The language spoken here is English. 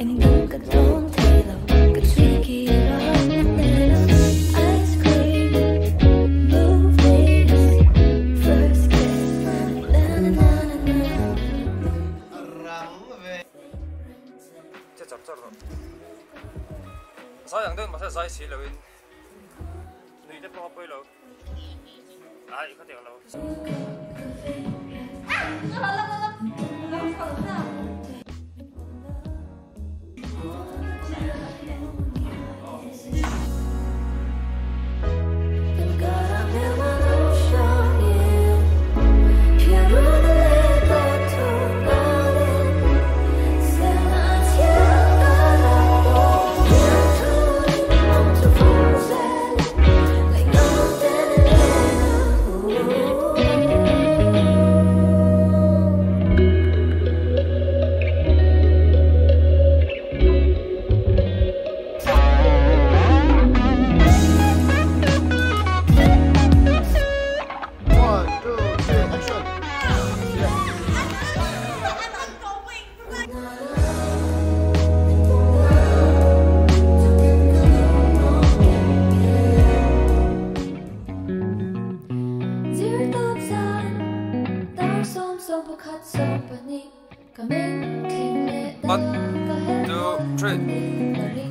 인간 같은 테러 끝이 길어 sayang doon, masasayas hilaw yun. One, two, three.